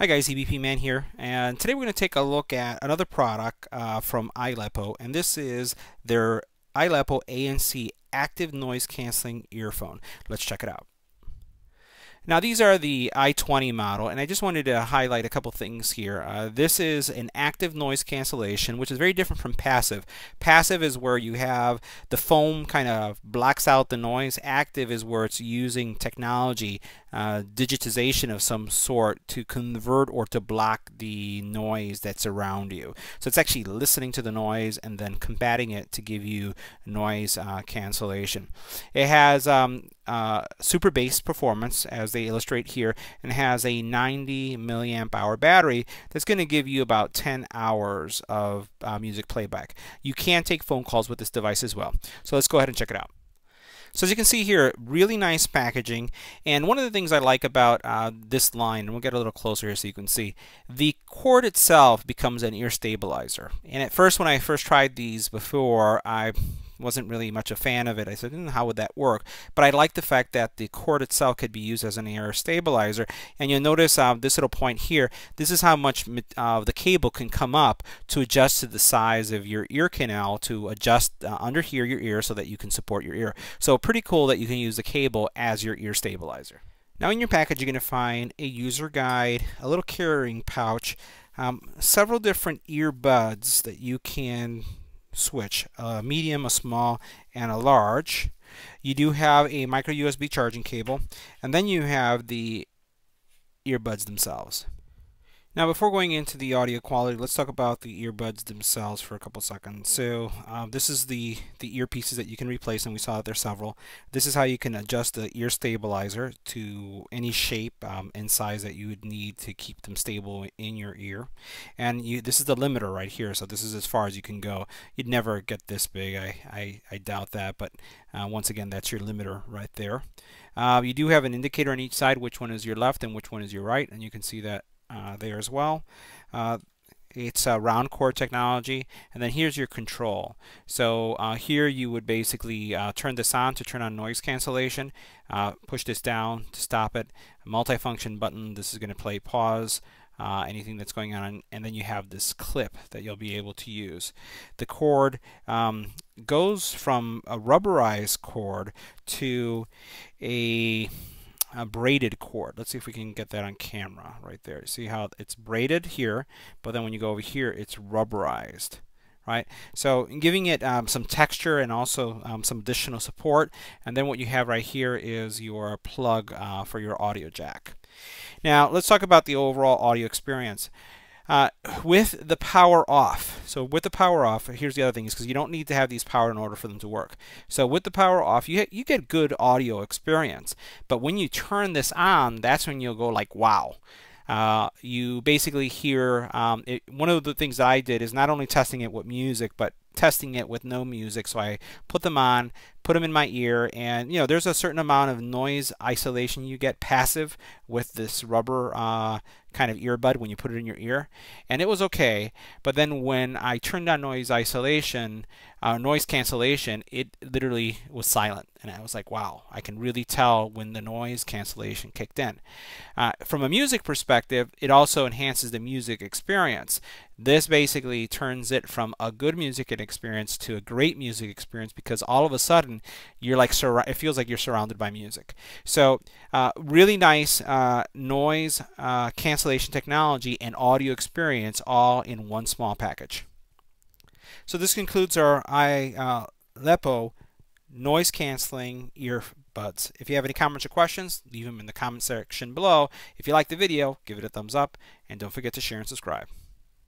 Hi guys, EBP Man here, and today we're going to take a look at another product uh, from iLepo, and this is their iLepo ANC Active Noise Canceling Earphone. Let's check it out. Now these are the i20 model and I just wanted to highlight a couple things here. Uh, this is an active noise cancellation which is very different from passive. Passive is where you have the foam kind of blocks out the noise. Active is where it's using technology, uh, digitization of some sort to convert or to block the noise that's around you. So it's actually listening to the noise and then combating it to give you noise uh, cancellation. It has um, uh, super bass performance as they illustrate here and has a 90 milliamp hour battery that's going to give you about 10 hours of uh, music playback. You can take phone calls with this device as well. So let's go ahead and check it out. So as you can see here, really nice packaging. And one of the things I like about uh, this line, and we'll get a little closer here so you can see, the cord itself becomes an ear stabilizer. And at first, when I first tried these before, I wasn't really much a fan of it. I said, mm, how would that work? But I like the fact that the cord itself could be used as an ear stabilizer. And you'll notice uh, this little point here, this is how much uh, the cable can come up to adjust to the size of your ear canal to adjust uh, under here your ear so that you can support your ear. So pretty cool that you can use the cable as your ear stabilizer. Now in your package you're going to find a user guide, a little carrying pouch, um, several different earbuds that you can switch, a medium, a small, and a large. You do have a micro USB charging cable, and then you have the earbuds themselves. Now before going into the audio quality, let's talk about the earbuds themselves for a couple seconds. So um, this is the, the earpieces that you can replace and we saw that there's several. This is how you can adjust the ear stabilizer to any shape um, and size that you would need to keep them stable in your ear. And you, this is the limiter right here, so this is as far as you can go. You'd never get this big, I, I, I doubt that, but uh, once again that's your limiter right there. Uh, you do have an indicator on each side which one is your left and which one is your right and you can see that uh, there as well. Uh, it's a round cord technology and then here's your control so uh, here you would basically uh, turn this on to turn on noise cancellation uh, push this down to stop it multifunction button this is going to play pause uh, anything that's going on and then you have this clip that you'll be able to use the cord um, goes from a rubberized cord to a a braided cord. Let's see if we can get that on camera right there. See how it's braided here, but then when you go over here, it's rubberized. Right, so giving it um, some texture and also um, some additional support, and then what you have right here is your plug uh, for your audio jack. Now let's talk about the overall audio experience. Uh, with the power off, so with the power off, here's the other thing is because you don't need to have these powered in order for them to work. So with the power off, you, you get good audio experience. But when you turn this on, that's when you'll go like, wow. Uh, you basically hear um, it, one of the things that I did is not only testing it with music, but testing it with no music. So I put them on, put them in my ear, and you know there's a certain amount of noise isolation you get passive with this rubber uh, kind of earbud when you put it in your ear, and it was okay. But then when I turned on noise isolation, uh, noise cancellation, it literally was silent, and I was like, wow, I can really tell when the noise cancellation kicked in. Uh, from a music perspective, it also enhances the music experience. This basically turns it from a good music experience to a great music experience because all of a sudden you're like it feels like you're surrounded by music. So uh, really nice uh, noise uh, cancellation technology and audio experience all in one small package. So this concludes our iLepo uh, noise canceling earbuds. If you have any comments or questions, leave them in the comment section below. If you like the video, give it a thumbs up and don't forget to share and subscribe.